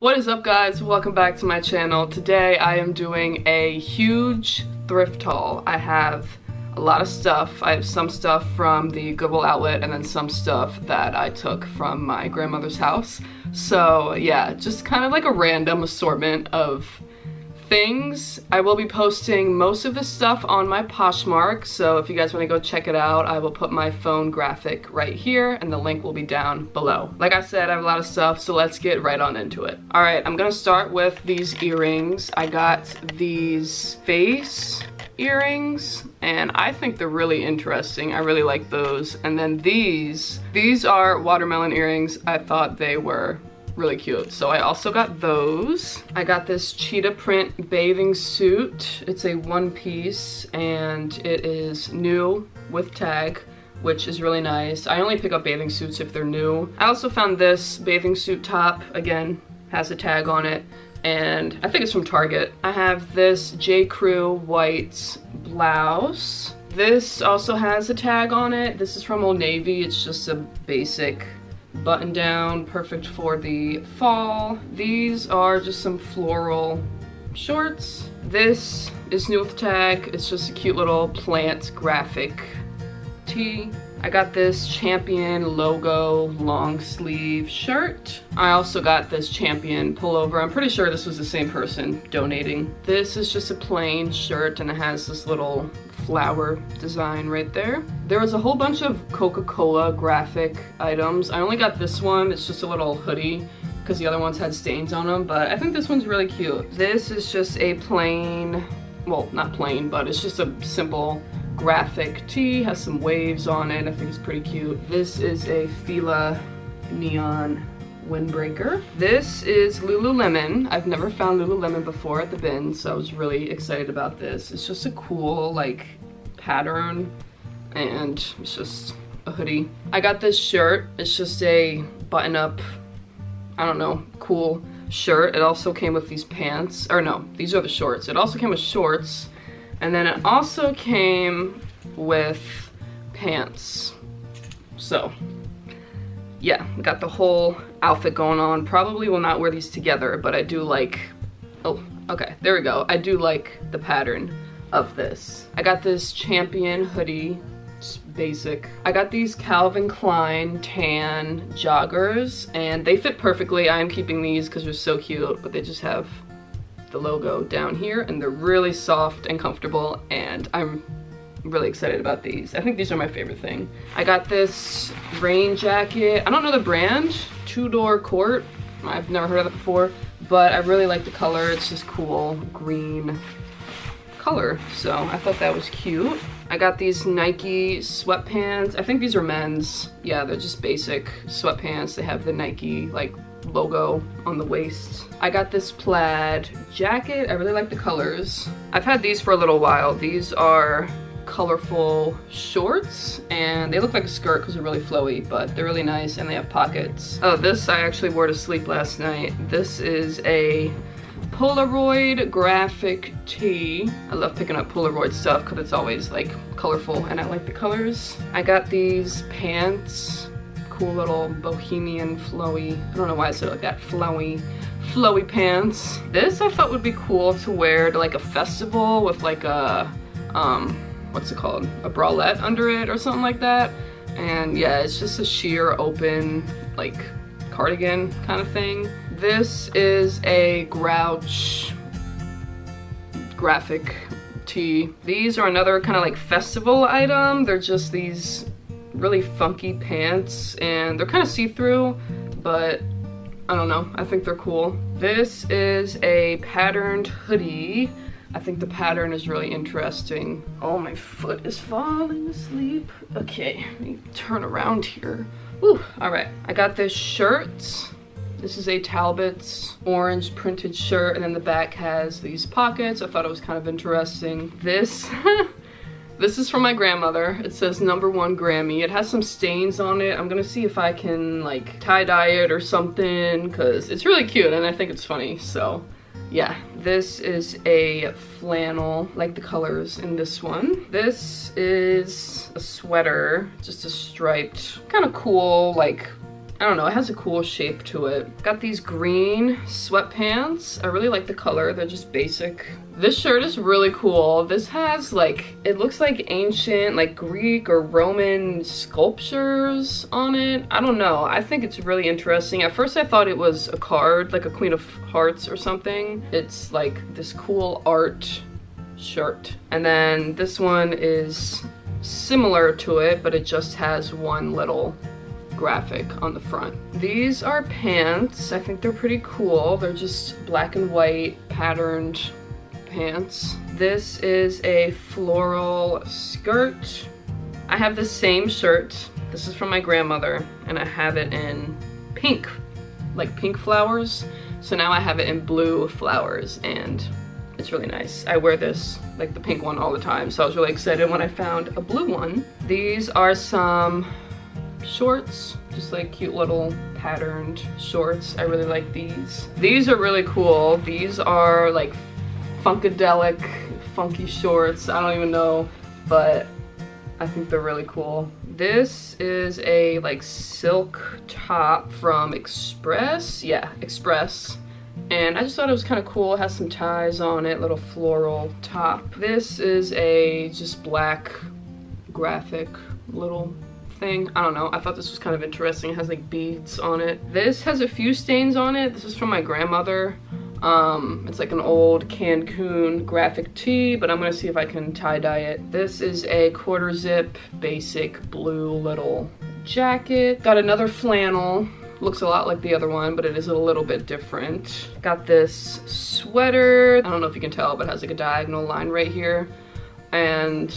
What is up guys? Welcome back to my channel. Today I am doing a huge thrift haul. I have a lot of stuff. I have some stuff from the Goodwill outlet and then some stuff that I took from my grandmother's house. So yeah, just kind of like a random assortment of things. I will be posting most of this stuff on my Poshmark, so if you guys want to go check it out, I will put my phone graphic right here, and the link will be down below. Like I said, I have a lot of stuff, so let's get right on into it. All right, I'm gonna start with these earrings. I got these face earrings and I think they're really interesting. I really like those. And then these, these are watermelon earrings. I thought they were really cute. So I also got those. I got this cheetah print bathing suit. It's a one piece and it is new with tag which is really nice. I only pick up bathing suits if they're new. I also found this bathing suit top, again, has a tag on it, and I think it's from Target. I have this J. Crew white blouse. This also has a tag on it. This is from Old Navy. It's just a basic button down, perfect for the fall. These are just some floral shorts. This is new with tag. It's just a cute little plant graphic tee. I got this Champion logo long sleeve shirt. I also got this Champion pullover. I'm pretty sure this was the same person donating. This is just a plain shirt and it has this little flower design right there. There was a whole bunch of Coca-Cola graphic items. I only got this one. It's just a little hoodie because the other ones had stains on them, but I think this one's really cute. This is just a plain, well, not plain, but it's just a simple graphic tee, has some waves on it. I think it's pretty cute. This is a Fila neon windbreaker. This is Lululemon. I've never found Lululemon before at the bin, so I was really excited about this. It's just a cool, like, pattern, and it's just a hoodie. I got this shirt. It's just a button-up, I don't know, cool shirt. It also came with these pants, or no, these are the shorts. It also came with shorts, and then it also came with pants. So, yeah, got the whole outfit going on. Probably will not wear these together, but I do like, oh, okay, there we go. I do like the pattern of this. I got this Champion hoodie, basic. I got these Calvin Klein tan joggers, and they fit perfectly. I am keeping these because they're so cute, but they just have the logo down here, and they're really soft and comfortable, and I'm really excited about these. I think these are my favorite thing. I got this rain jacket. I don't know the brand, Two Door Court. I've never heard of it before, but I really like the color. It's just cool green color, so I thought that was cute. I got these Nike sweatpants. I think these are men's. Yeah, they're just basic sweatpants. They have the Nike like logo on the waist. I got this plaid jacket. I really like the colors. I've had these for a little while. These are colorful shorts and they look like a skirt because they're really flowy but they're really nice and they have pockets. Oh this I actually wore to sleep last night. This is a Polaroid graphic tee. I love picking up Polaroid stuff because it's always like colorful and I like the colors. I got these pants, cool little bohemian flowy, I don't know why I said like that, flowy flowy pants. This I thought would be cool to wear to like a festival with like a um, what's it called, a bralette under it or something like that. And yeah, it's just a sheer open, like, cardigan kind of thing. This is a Grouch graphic tee. These are another kind of like festival item. They're just these really funky pants and they're kind of see-through, but I don't know, I think they're cool. This is a patterned hoodie I think the pattern is really interesting. Oh, my foot is falling asleep. Okay, let me turn around here. Whew, all right, I got this shirt. This is a Talbots orange printed shirt, and then the back has these pockets. I thought it was kind of interesting. This, this is from my grandmother. It says number one Grammy. It has some stains on it. I'm gonna see if I can like tie-dye it or something, because it's really cute, and I think it's funny, so yeah, this is a flannel, like the colors in this one. This is a sweater, just a striped, kind of cool, like I don't know, it has a cool shape to it. Got these green sweatpants. I really like the color. They're just basic. This shirt is really cool. This has like, it looks like ancient, like Greek or Roman sculptures on it. I don't know. I think it's really interesting. At first I thought it was a card, like a Queen of Hearts or something. It's like this cool art shirt. And then this one is similar to it, but it just has one little graphic on the front. These are pants. I think they're pretty cool. They're just black and white patterned pants. This is a floral skirt. I have the same shirt. This is from my grandmother and I have it in pink, like pink flowers. So now I have it in blue flowers and it's really nice. I wear this, like the pink one all the time. So I was really excited when I found a blue one. These are some shorts, just like cute little patterned shorts. I really like these. These are really cool. These are like funkadelic, funky shorts. I don't even know, but I think they're really cool. This is a like silk top from Express. Yeah, Express. And I just thought it was kind of cool. It has some ties on it, little floral top. This is a just black graphic little thing. I don't know. I thought this was kind of interesting. It has like beads on it. This has a few stains on it. This is from my grandmother. Um, it's like an old Cancun graphic tee, but I'm gonna see if I can tie-dye it. This is a quarter zip basic blue little jacket. Got another flannel. Looks a lot like the other one, but it is a little bit different. Got this sweater. I don't know if you can tell, but it has like a diagonal line right here. And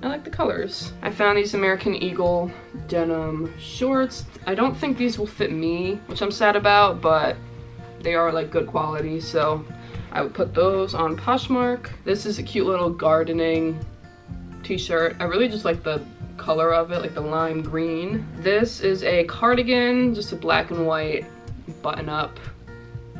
I like the colors. I found these American Eagle denim shorts. I don't think these will fit me, which I'm sad about, but they are like good quality, so I would put those on Poshmark. This is a cute little gardening t-shirt. I really just like the color of it, like the lime green. This is a cardigan, just a black and white button-up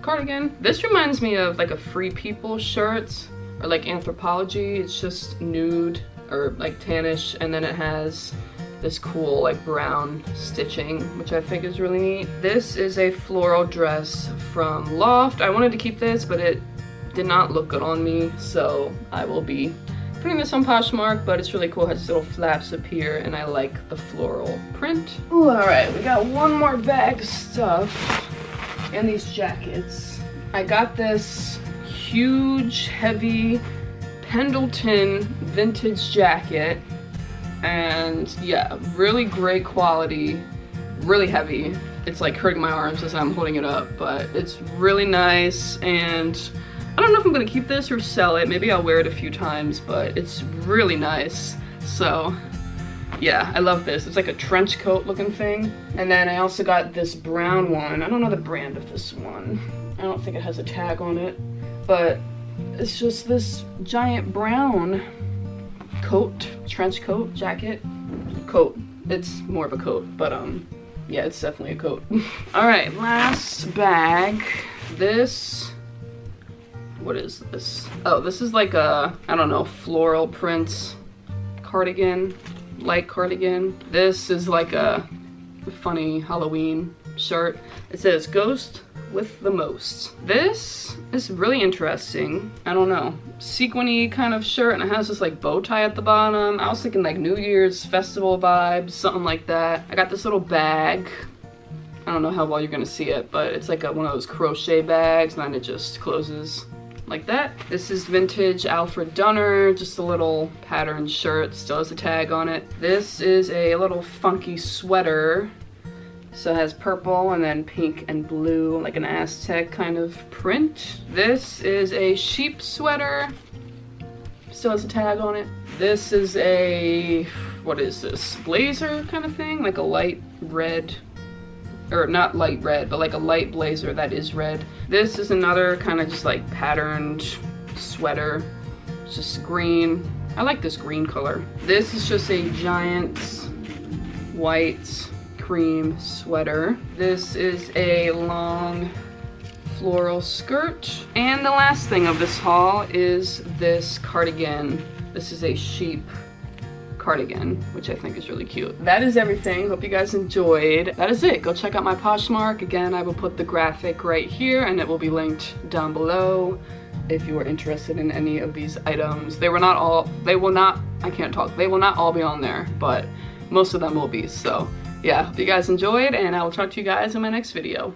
cardigan. This reminds me of like a Free People shirt or like Anthropologie. It's just nude or like tannish and then it has this cool like brown stitching which I think is really neat. This is a floral dress from Loft. I wanted to keep this but it did not look good on me so I will be putting this on Poshmark but it's really cool. It has little flaps up here and I like the floral print. Ooh, all right, we got one more bag of stuff and these jackets. I got this huge heavy Pendleton vintage jacket. And yeah, really great quality, really heavy. It's like hurting my arms as I'm holding it up, but it's really nice. And I don't know if I'm gonna keep this or sell it. Maybe I'll wear it a few times, but it's really nice. So yeah, I love this. It's like a trench coat looking thing. And then I also got this brown one. I don't know the brand of this one. I don't think it has a tag on it, but it's just this giant brown coat, trench coat, jacket, coat. It's more of a coat, but um, yeah, it's definitely a coat. All right, last bag. This, what is this? Oh, this is like a, I don't know, floral print cardigan, light cardigan. This is like a funny Halloween shirt. It says Ghost with the most. This is really interesting. I don't know. Sequiny kind of shirt and it has this like bow tie at the bottom. I was thinking like New Year's festival vibes, something like that. I got this little bag. I don't know how well you're gonna see it, but it's like a, one of those crochet bags and then it just closes like that. This is vintage Alfred Dunner, just a little patterned shirt, still has a tag on it. This is a little funky sweater so it has purple and then pink and blue, like an Aztec kind of print. This is a sheep sweater. Still has a tag on it. This is a, what is this? Blazer kind of thing? Like a light red, or not light red, but like a light blazer that is red. This is another kind of just like patterned sweater. It's just green. I like this green color. This is just a giant white cream sweater. This is a long floral skirt. And the last thing of this haul is this cardigan. This is a sheep cardigan, which I think is really cute. That is everything. Hope you guys enjoyed. That is it. Go check out my Poshmark. Again, I will put the graphic right here and it will be linked down below if you are interested in any of these items. They were not all, they will not, I can't talk, they will not all be on there, but most of them will be. So yeah, hope you guys enjoyed and I will talk to you guys in my next video.